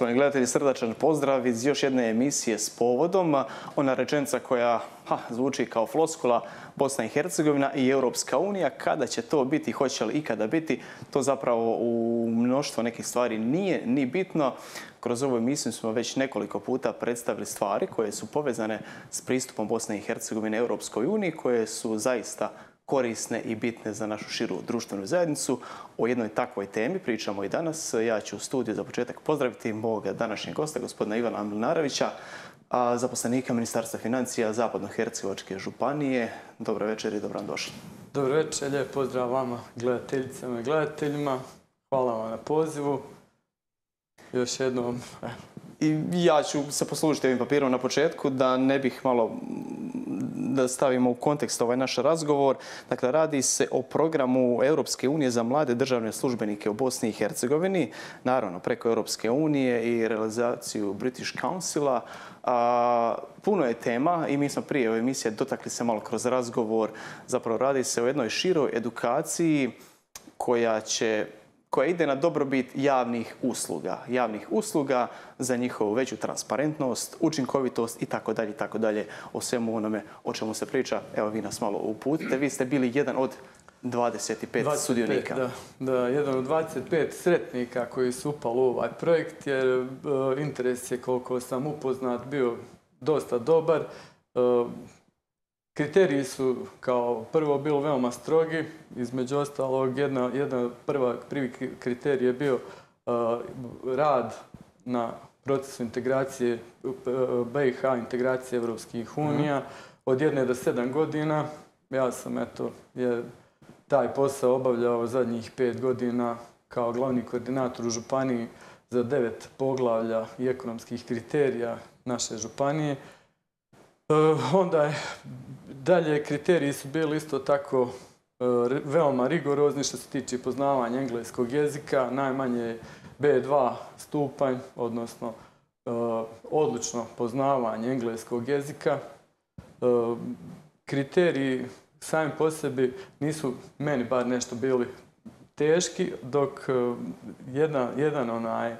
Poštovani gledatelji, srdačan pozdrav iz još jedne emisije s povodom. Ona rečenica koja ha, zvuči kao floskula Bosna i Hercegovina i Europska unija. Kada će to biti, hoće li ikada biti, to zapravo u mnoštvo nekih stvari nije ni bitno. Kroz ovu emisiju smo već nekoliko puta predstavili stvari koje su povezane s pristupom Bosne i Hercegovine Europskoj uniji, koje su zaista korisne i bitne za našu širu društvenu zajednicu. O jednoj takvoj temi pričamo i danas. Ja ću u studiju za početak pozdraviti mog današnjeg gosta, gospodina Ivana Mlinarovića, zaposlenika Ministarstva financija Zapadno-Hercegovačke županije. Dobro večer i dobro vam došli. Dobro večer, lijep pozdrav vama, gledateljicama i gledateljima. Hvala vam na pozivu. Još jednom. I ja ću se poslužiti ovim papirom na početku da ne bih malo da stavimo u kontekst ovaj naš razgovor. Dakle, radi se o programu Europske unije za mlade državne službenike u Bosni i Hercegovini, naravno preko Europske unije i realizaciju British Councila. puno je tema i mi smo prije ove emisije dotakli se malo kroz razgovor. Zapravo radi se o jednoj široj edukaciji koja će koja ide na dobrobit javnih usluga. Javnih usluga za njihovu veću transparentnost, učinkovitost i tako dalje, tako dalje. O svemu onome o čemu se priča, evo vi nas malo uputite. Vi ste bili jedan od 25, sudionika. Da, da, jedan od 25 sretnika koji su upali u ovaj projekt jer e, interes je koliko sam upoznat bio dosta dobar. E, Kriteriji su kao prvo bilo veoma strogi, između ostalog jedna, jedna prva, prvi kriterij je bio uh, rad na procesu integracije uh, BiH, integracije Evropskih mhm. unija od jedne do sedam godina. Ja sam eto, je taj posao obavljao zadnjih pet godina kao glavni koordinator u Županiji za devet poglavlja i ekonomskih kriterija naše županije. Uh, onda je Dalje, kriteriji su bili isto tako e, veoma rigorozni što se tiče poznavanja engleskog jezika, najmanje B2 stupanj, odnosno e, odlično poznavanje engleskog jezika. E, kriteriji sami po sebi nisu meni bar nešto bili teški, dok jedan, jedan onaj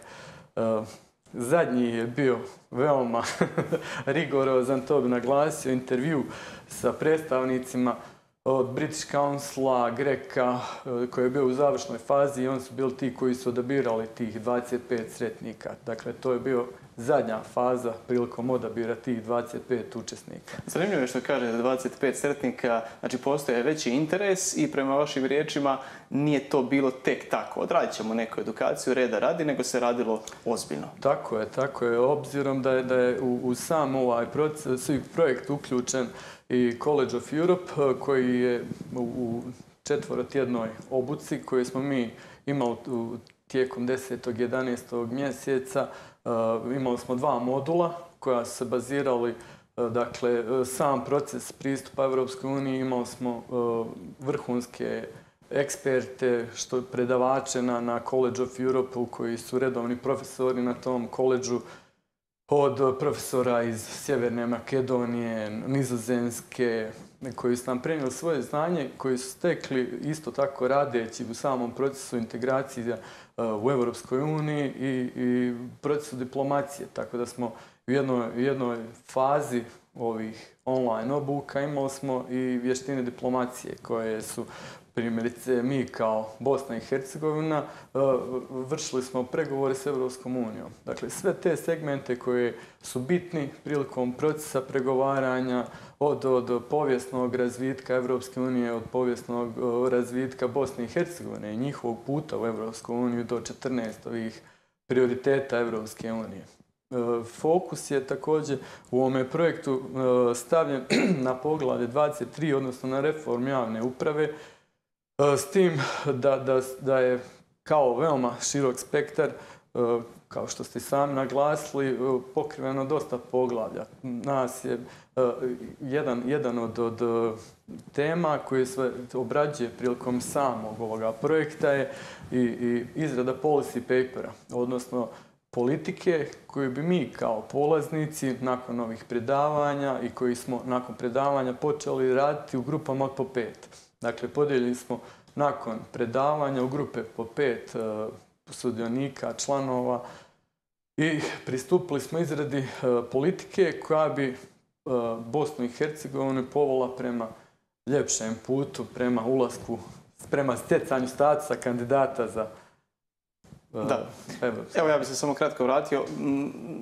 Zadnji je bio veoma rigorozan, to bi naglasio, intervju sa predstavnicima od British Councila, Greka, e, koji je bio u završnoj fazi i oni su bili ti koji su odabirali tih 25 sretnika. Dakle, to je bio zadnja faza prilikom odabira tih 25 učesnika. Zanimljivo je što kaže 25 sretnika, znači postoje veći interes i prema vašim riječima nije to bilo tek tako. Odradit ćemo neku edukaciju, reda radi, nego se radilo ozbiljno. Tako je, tako je. Obzirom da je, da je u, sam ovaj proces, projekt uključen i College of Europe koji je u četvorotjednoj obuci koju smo mi imali tijekom 10. 11. mjeseca Eh, imali smo dva modula koja se bazirali eh, Dakle, eh, sam proces pristupa Europskoj uniji imali smo vrhunske eksperte, što predavače na, na College of Europe koji su redovni profesori na tom koleđu od profesora iz Sjeverne Makedonije, Nizozemske, koji su nam prenijeli svoje znanje, koji su stekli isto tako radeći u samom procesu integracije u Europskoj uniji i, procesu diplomacije. Tako da smo u jednoj, fazi ovih online obuka imali smo i vještine diplomacije koje su primjerice mi kao Bosna i Hercegovina e, vršili smo pregovore s Europskom unijom. Dakle, sve te segmente koje su bitni prilikom procesa pregovaranja, od, od povijesnog razvitka Evropske unije, od povijesnog razvitka Bosne i Hercegovine i njihovog puta u Evropsku uniju do 14 ovih prioriteta Evropske unije. E, fokus je također u ovome projektu e, stavljen na poglavlje 23, odnosno na reform javne uprave, e, s tim da, da, da je kao veoma širok spektar kao što ste sami naglasili, pokriveno dosta poglavlja. Nas je jedan, jedan od, od tema koji se obrađuje prilikom samog ovoga projekta je i, i izrada policy papera, odnosno politike koju bi mi kao polaznici nakon ovih predavanja i koji smo nakon predavanja počeli raditi u grupama po pet. Dakle, podijeljeni smo nakon predavanja u grupe po pet sudionika, članova i pristupili smo izradi politike koja bi Bosnu i Hercegovinu povola prema ljepšem putu, prema ulasku, prema stjecanju statusa kandidata za da. Evo ja bih se samo kratko vratio.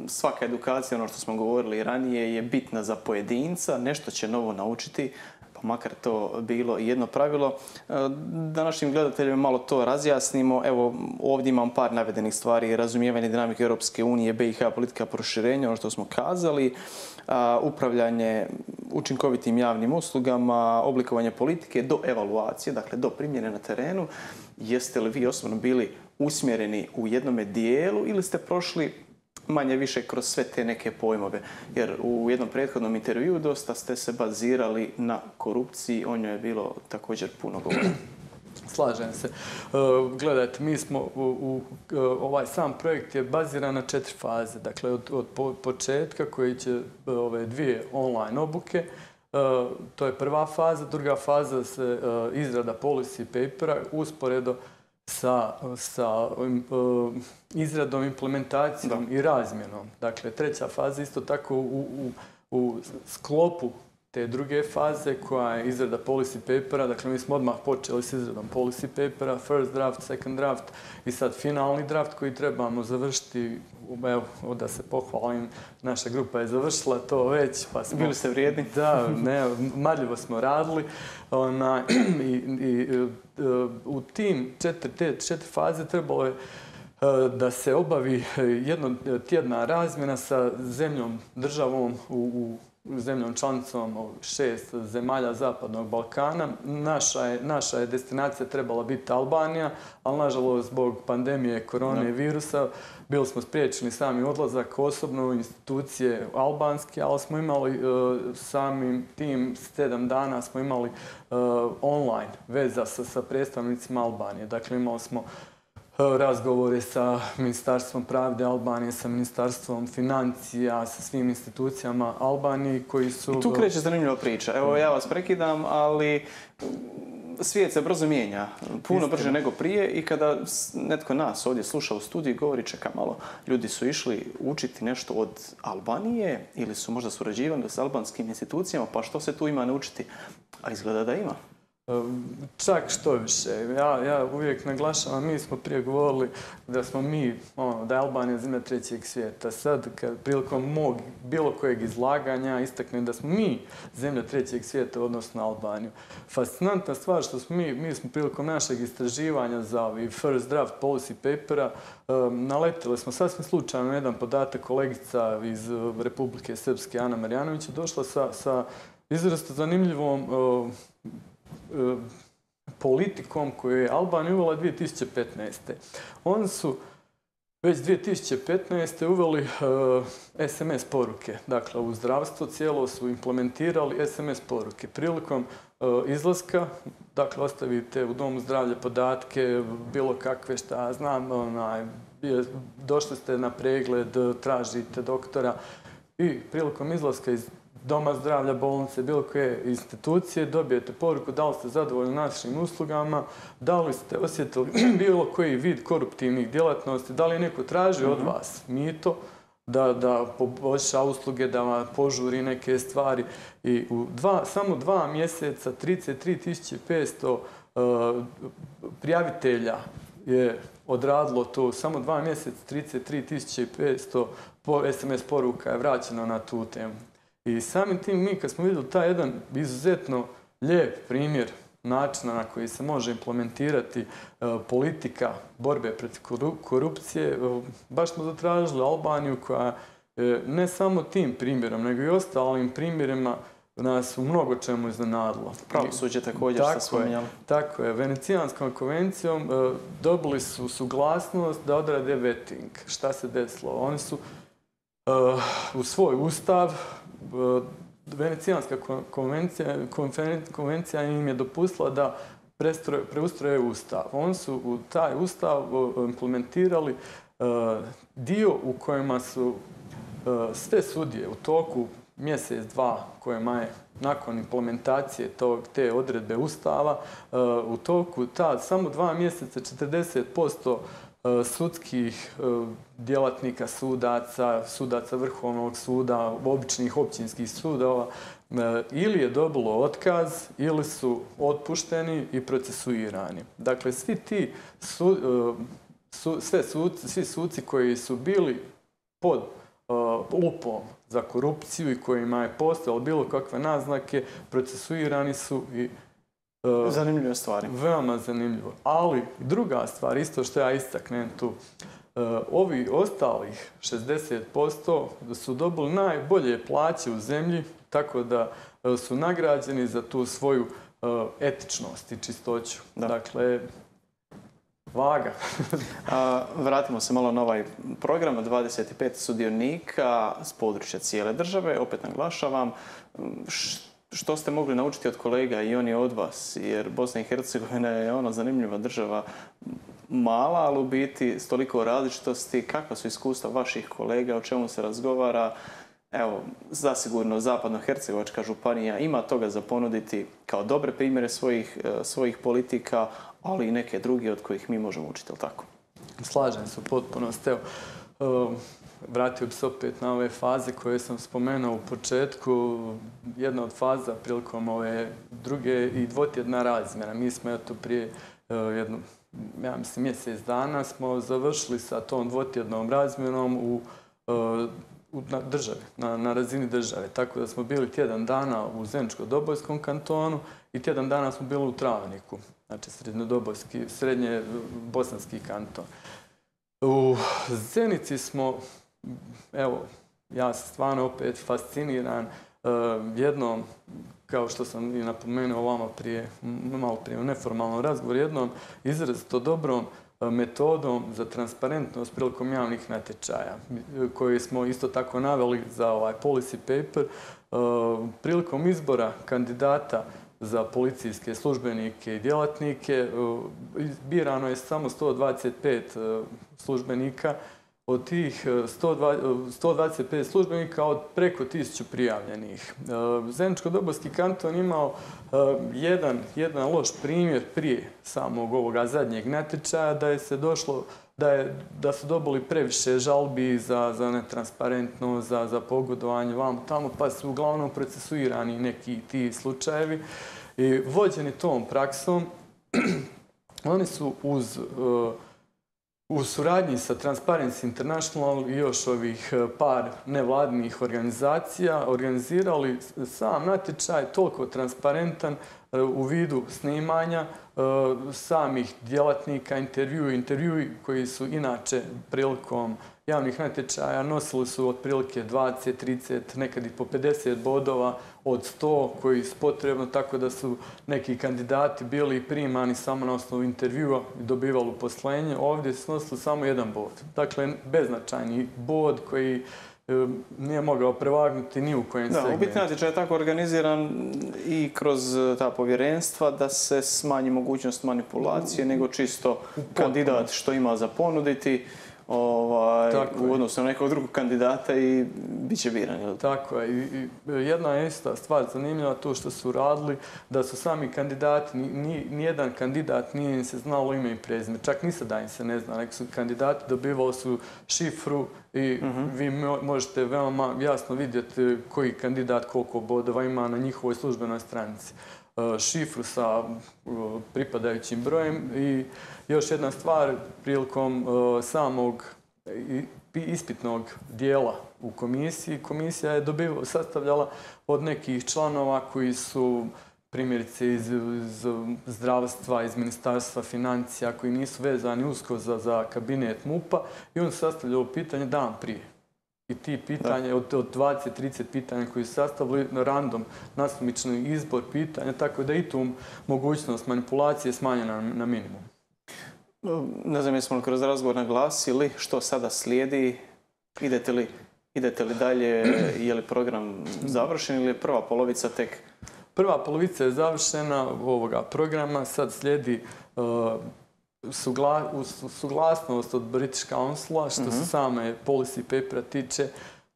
Svaka edukacija, ono što smo govorili ranije, je bitna za pojedinca. Nešto će novo naučiti pa makar to bilo jedno pravilo. E, današnjim gledateljima malo to razjasnimo. Evo, ovdje imam par navedenih stvari. Razumijevanje dinamike Europske unije, BiH, politika proširenja, ono što smo kazali, upravljanje učinkovitim javnim uslugama, oblikovanje politike do evaluacije, dakle do primjene na terenu. Jeste li vi osobno bili usmjereni u jednome dijelu ili ste prošli manje više kroz sve te neke pojmove. Jer u jednom prethodnom intervju dosta ste se bazirali na korupciji, o njoj je bilo također puno govora. Slažem se. E, gledajte, mi smo u, e, ovaj sam projekt je baziran na četiri faze. Dakle, od, početka koji će e, ove dvije online obuke, to je prva faza. Druga faza se izrada policy papera usporedo sa, sa izradom, implementacijom i razmjenom. Dakle, treća faza isto tako u, u, u sklopu te druge faze koja je izrada policy papera. Dakle, mi smo odmah počeli s izradom policy papera, first draft, second draft i sad finalni draft koji trebamo završiti evo, da se pohvalim, naša grupa je završila to već. Pa smo, Bili ste vrijedni? Da, ne, marljivo smo radili. Ona, i, i, u tim četiri, te četiri faze trebalo je e, da se obavi jedno tjedna razmjena sa zemljom, državom u, u zemljom članicom šest zemalja Zapadnog Balkana. Naša je, naša je destinacija trebala biti Albanija, ali nažalost zbog pandemije korone virusa bili smo spriječeni sami odlazak osobno u institucije albanske, ali smo imali e, samim tim sedam dana smo imali e, online veza sa, sa predstavnicima Albanije. Dakle, imali smo razgovore sa Ministarstvom pravde Albanije, sa Ministarstvom financija, sa svim institucijama Albanije koji su... I tu kreće zanimljiva priča. Evo, ja vas prekidam, ali svijet se brzo mijenja, puno brže nego prije i kada netko nas ovdje sluša u studiju govori čeka malo, ljudi su išli učiti nešto od Albanije ili su možda surađivali s albanskim institucijama, pa što se tu ima naučiti? A izgleda da ima. Čak što više. Ja, uvijek naglašavam, mi smo prije govorili da smo mi, ono, da je Albanija zemlja trećeg svijeta. Sad, kad prilikom mog bilo kojeg izlaganja istaknem da smo mi zemlja trećeg svijeta odnosno Albaniju. Fascinantna stvar što smo mi, mi smo prilikom našeg istraživanja za ovi first draft policy papera um, naletili smo sasvim slučajno jedan podatak kolegica iz Republike Srpske Ana Marjanovića došla sa, sa zanimljivom E, politikom koju je Albanija uvela 2015. Oni su već 2015. uveli SMS e, poruke. Dakle, u zdravstvo cijelo su implementirali SMS poruke. Prilikom e, izlaska, dakle, ostavite u domu zdravlja podatke, bilo kakve šta znam, došli ste na pregled, tražite doktora i prilikom izlaska iz doma zdravlja, bolnice, bilo koje institucije, dobijete poruku da li ste zadovoljni našim uslugama, da li ste osjetili bilo koji vid koruptivnih djelatnosti, da li neko traži od mhm. vas mito, da, da poboljša usluge, da vam požuri neke stvari. I u dva, samo dva mjeseca 33.500 uh, prijavitelja je odradilo to. Samo dva mjeseca 33.500 po SMS poruka je vraćeno na tu temu. I samim tim mi kad smo vidjeli taj jedan izuzetno lijep primjer načina na koji se može implementirati e, politika borbe protiv korupcije, e, baš smo zatražili Albaniju koja e, ne samo tim primjerom, nego i ostalim primjerima nas u mnogo čemu iznenadilo. Pravosuđe također tako ste spominjali. Tako je. Venecijanskom konvencijom dobili su suglasnost da odrade vetting. Šta se desilo? Oni su u svoj ustav Venecijanska konvencija, konvencija im je dopustila da preustroje ustav. Oni su u taj ustav implementirali e, dio u kojima su e, sve sudije u toku mjesec, dva kojima je nakon implementacije tog, te odredbe ustava, e, u toku ta samo dva mjeseca 40% sudskih djelatnika sudaca, sudaca Vrhovnog suda, običnih općinskih sudova, ili je dobilo otkaz ili su otpušteni i procesuirani. Dakle, svi ti sve svi suci koji su bili pod lupom za korupciju i kojima je postojalo bilo kakve naznake, procesuirani su i Zanimljive stvari. Veoma zanimljivo. Ali druga stvar, isto što ja istaknem tu, ovi ostalih 60% su dobili najbolje plaće u zemlji, tako da su nagrađeni za tu svoju etičnost i čistoću. Dakle, vaga. vratimo se malo na ovaj program. 25 sudionika s područja cijele države. Opet naglašavam. Što ste mogli naučiti od kolega i oni od vas? Jer Bosna i Hercegovina je ono zanimljiva država mala, ali u biti s toliko različitosti. Kakva su iskustva vaših kolega? O čemu se razgovara? Evo, zasigurno Zapadno-Hercegovačka županija ima toga za ponuditi kao dobre primjere svojih, e, svojih politika, ali i neke druge od kojih mi možemo učiti, ali tako? Slažem se potpuno. Evo, um, vratio bi se opet na ove faze koje sam spomenuo u početku. Jedna od faza prilikom ove druge i dvotjedna razmjena. Mi smo eto prije uh, jednu, ja mislim, mjesec dana smo završili sa tom dvotjednom razmjenom u uh, na državi, na, na razini države. Tako da smo bili tjedan dana u Zeničko-Dobojskom kantonu i tjedan dana smo bili u Travniku, znači srednje bosanski kanton. U Zenici smo, evo, ja sam stvarno opet fasciniran uh, jednom, kao što sam i napomenuo vama prije, malo prije u neformalnom razgovoru, jednom izrazito dobrom metodom za transparentnost prilikom javnih natječaja koje smo isto tako naveli za ovaj policy paper. E, prilikom izbora kandidata za policijske službenike i djelatnike e, birano je samo 125 e, službenika od tih 125 e, e, službenika od preko 1000 prijavljenih. E, Zeničko-Dobojski kanton imao jedan, jedan loš primjer prije samog ovoga zadnjeg natječaja da je se došlo da, je, da su dobili previše žalbi za, za netransparentno, za, pogodovanje vam tamo, pa su uglavnom procesuirani neki ti slučajevi. I vođeni tom praksom, oni su uz u suradnji sa Transparency International i još ovih e, par nevladnih organizacija organizirali sam natječaj toliko transparentan u vidu snimanja e, samih djelatnika, intervju, intervju koji su inače prilikom javnih natječaja nosili su otprilike 20, 30, nekad i po 50 bodova od 100 koji su potrebno, tako da su neki kandidati bili primani samo na osnovu intervjua i dobivali uposlenje. Ovdje su nosili samo jedan bod. Dakle, beznačajni bod koji e, nije mogao prevagnuti ni u kojem segmentu. Da, u biti natječaj je tako organiziran i kroz e, ta povjerenstva da se smanji mogućnost manipulacije, nego čisto kandidat što ima za ponuditi ovaj, u odnosu na nekog drugog kandidata i bit će biran. Tako je. I, jedna je ista stvar zanimljiva to što su radili, da su sami kandidati, nijedan kandidat nije im se znalo ime i prezime. Čak ni sada im se ne zna. Neki su kandidati dobivali su šifru i mhm. vi možete veoma jasno vidjeti koji kandidat koliko bodova ima na njihovoj službenoj stranici. E, šifru sa pripadajućim brojem i još jedna stvar prilikom e, samog ispitnog dijela u komisiji. Komisija je sastavljala od nekih članova koji su primjerice iz, zdravstva, iz ministarstva financija, koji nisu vezani usko za, za kabinet MUPA i on sastavljao pitanje dan prije i ti pitanja, od, od 20-30 pitanja koji su sastavili random, nasumični izbor pitanja, tako da i tu mogućnost manipulacije smanjena na, minimum. Ne znam, jesmo li kroz razgovor naglasili što sada slijedi, idete li, idete li dalje, je li program završen ili je prva polovica tek? Prva polovica je završena ovoga programa, sad slijedi uh, suglasnost od British Councila što se mhm. same policy papera tiče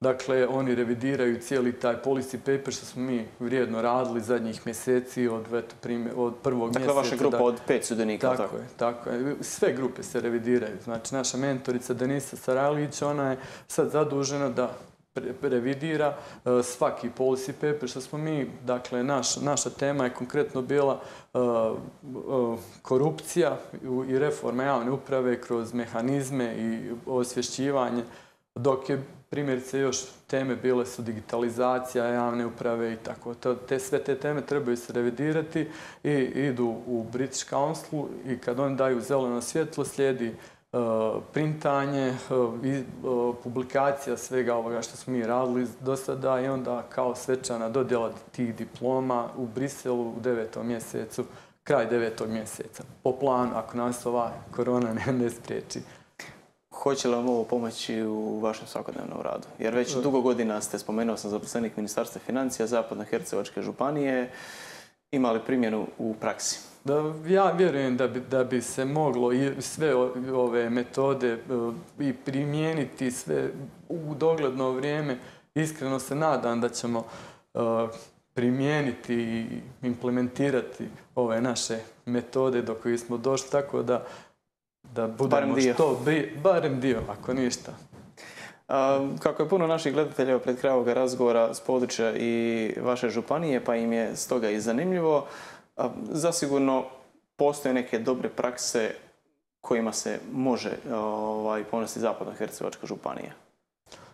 Dakle, oni revidiraju cijeli taj policy paper što smo mi vrijedno radili zadnjih mjeseci od, eto, primjer, od prvog dakle, mjeseca. Dakle, vaša grupa od pet sudionika, tako? Tako je, tako je. Sve grupe se revidiraju. Znači, naša mentorica Denisa Saralić, ona je sad zadužena da revidira e, svaki policy paper što smo mi, dakle naš, naša tema je konkretno bila e, e, korupcija i reforma javne uprave kroz mehanizme i osvješćivanje dok je primjerice još teme bile su digitalizacija javne uprave i tako. te, sve te teme trebaju se revidirati i idu u British Council i kad oni daju zeleno svjetlo slijedi printanje, i publikacija svega ovoga što smo mi radili do sada i onda kao svečana dodjela tih diploma u Briselu u devetom mjesecu, kraj devetog mjeseca. Po planu, ako nas ova korona ne, ne spriječi. Hoće li vam ovo pomoći u vašem svakodnevnom radu? Jer već dugo godina ste, spomenuo sam zaposlenik Ministarstva financija Zapadno-Hercevačke županije, imali primjenu u praksi? Da, ja vjerujem da bi, da bi se moglo i sve ove metode e, i primijeniti sve u dogledno vrijeme. Iskreno se nadam da ćemo e, primijeniti i implementirati ove naše metode do kojih smo došli, tako da, da budemo barem dio. što barem dio, ako ništa. Kako je puno naših gledatelja pred kraj ovoga razgovora s područja i vaše županije, pa im je stoga i zanimljivo, Zasigurno postoje neke dobre prakse kojima se može ovaj, ponosti Zapadno-Hercevačka županija.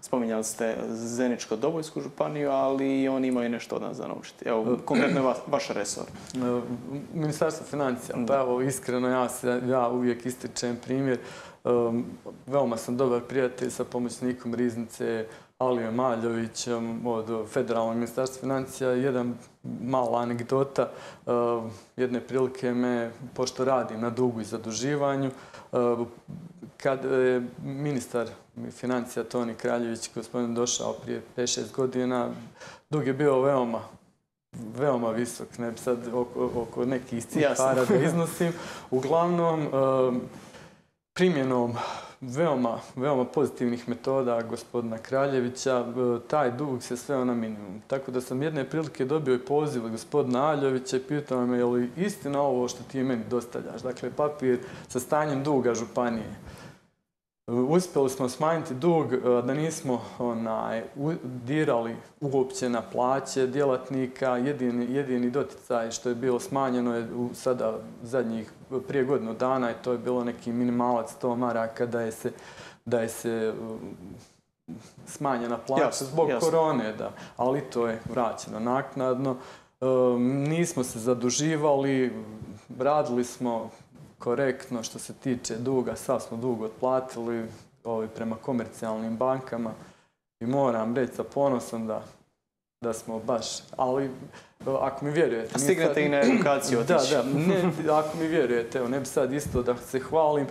Spominjali ste Zeničko-Dobojsku županiju, ali i oni imaju nešto od nas za naučiti. Evo, konkretno je vaš resor. Ministarstvo financija. Pa evo, iskreno, ja, ja uvijek ističem primjer. Veoma sam dobar prijatelj sa pomoćnikom Riznice Alijom Maljovićem od Federalnog ministarstva financija. Jedan mala anegdota. Jedne prilike me, pošto radim na dugu i zaduživanju, kad je ministar financija Toni Kraljević, gospodin došao prije 5-6 godina, dug je bio veoma veoma visok, ne bi sad oko, nekih cifara da iznosim. Uglavnom, primjenom veoma, veoma pozitivnih metoda gospodina Kraljevića, e, taj dug se sveo na minimum. Tako da sam jedne prilike dobio i poziv od gospodina Aljovića i pitao me je li istina ovo što ti meni dostavljaš. Dakle, papir sa stanjem duga županije. Uspjeli smo smanjiti dug e, da nismo onaj, dirali uopće na plaće djelatnika. Jedini, jedini doticaj što je bilo smanjeno je u sada zadnjih prije godinu dana i to je bilo neki minimalac 100 maraka da je se, da je se smanjena plaća zbog korone, da. ali to je vraćeno naknadno. E, nismo se zaduživali, radili smo korektno što se tiče duga, sad smo dug otplatili ovi, prema komercijalnim bankama i moram reći sa ponosom da, da smo baš, ali ako mi vjerujete... Stignete i na edukaciju otići. Da, da, ne, ako mi vjerujete, evo, ne bi sad isto da se hvalim,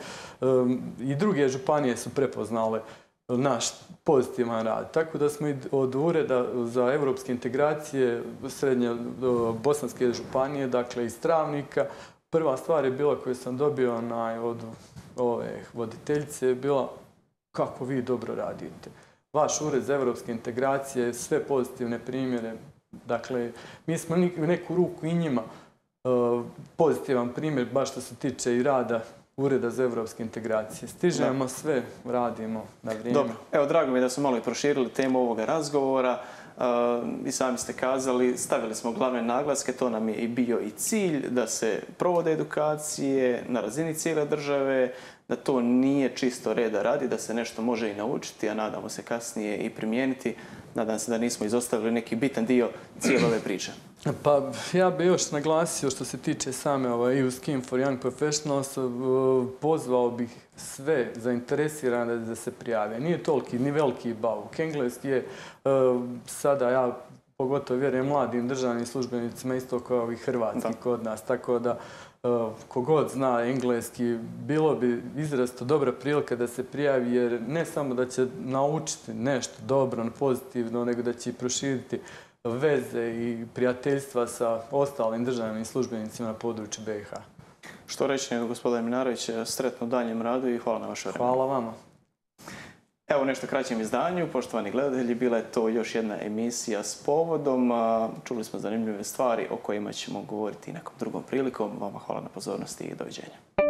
i druge županije su prepoznale naš pozitivan rad. Tako da smo i od Ureda za evropske integracije srednje bosanske županije, dakle iz Travnika, prva stvar je bila koju sam dobio od ove voditeljice je bila kako vi dobro radite. Vaš ured za evropske integracije, sve pozitivne primjere. Dakle, mi smo neku ruku i njima e, pozitivan primjer, baš što se tiče i rada Ureda za evropske integracije. Stižemo sve, radimo na vrijeme. Dobro, evo drago mi je da smo malo i proširili temu ovoga razgovora i sami ste kazali, stavili smo glavne naglaske, to nam je i bio i cilj da se provode edukacije na razini cijele države, da to nije čisto reda radi, da se nešto može i naučiti, a nadamo se kasnije i primijeniti. Nadam se da nismo izostavili neki bitan dio cijele ove priče. Pa ja bih još naglasio što se tiče same ovaj, EU Scheme for Young Professionals, pozvao bih sve zainteresirane da se prijave. Nije toliki, ni veliki bauk. Engleski je sada ja pogotovo vjerujem mladim državnim službenicima isto kao i hrvatski kod nas. Tako da kogod zna engleski, bilo bi izrasto dobra prilika da se prijavi jer ne samo da će naučiti nešto dobro, pozitivno, nego da će i proširiti veze i prijateljstva sa ostalim državnim službenicima na području BiH. Što reći, gospodine Minarović, sretno u daljem radu i hvala na vašoj Hvala vama. Evo nešto kraćem izdanju, poštovani gledatelji, bila je to još jedna emisija s povodom. Čuli smo zanimljive stvari o kojima ćemo govoriti nekom drugom prilikom. Vama hvala na pozornosti i doviđenja.